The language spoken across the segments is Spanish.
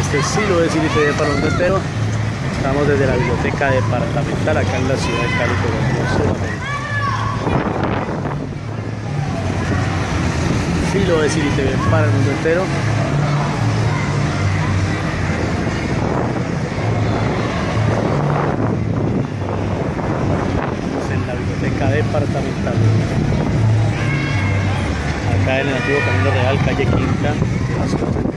Este es ITV para el mundo entero. Estamos desde la biblioteca departamental acá en la ciudad de Cali, Colombia, Sudamérica. Sí lo es ITV para el mundo entero. Estamos en la biblioteca departamental. Acá en el antiguo Camino Real, calle Quinta, de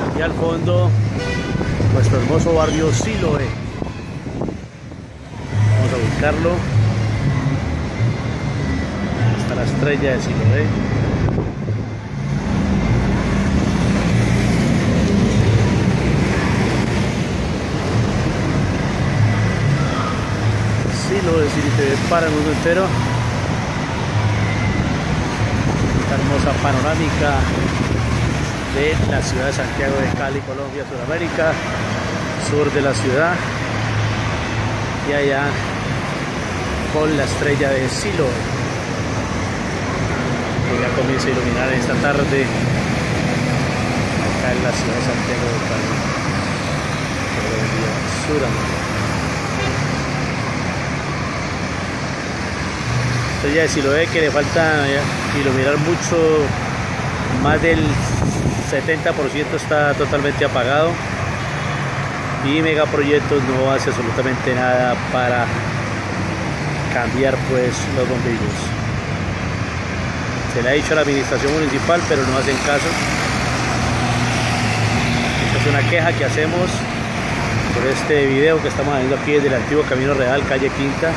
y fondo nuestro hermoso barrio Siloé. Vamos a buscarlo. Está la estrella de Siloé. Siloé City para el mundo entero. Esta hermosa panorámica de la ciudad de Santiago de Cali, Colombia, Sudamérica, sur de la ciudad. Y allá con la estrella de Silo, que ya comienza a iluminar esta tarde acá en la ciudad de Santiago de Cali, Colombia, Sudamérica. Estrella de Siloé que le falta iluminar mucho, más del 70% está totalmente apagado y Megaproyectos no hace absolutamente nada para cambiar pues los bombillos. Se le ha dicho a la administración municipal pero no hacen caso. Esta es una queja que hacemos por este video que estamos haciendo aquí desde el antiguo Camino Real, calle Quinta.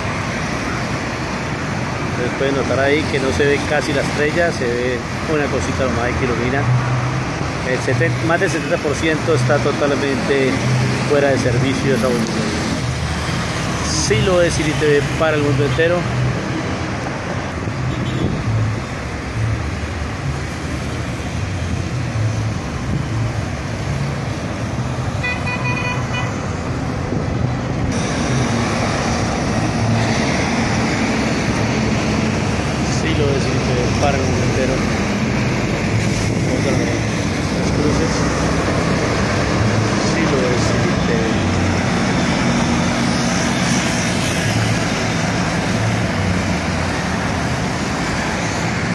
Ustedes pueden notar ahí que no se ve casi la estrella, se ve una cosita nomás que ilumina el 70, más del 70% está totalmente fuera de servicio esa voluntad. Sí lo es ITV para el mundo entero. Sí lo es ITV para el mundo entero. Cruzes.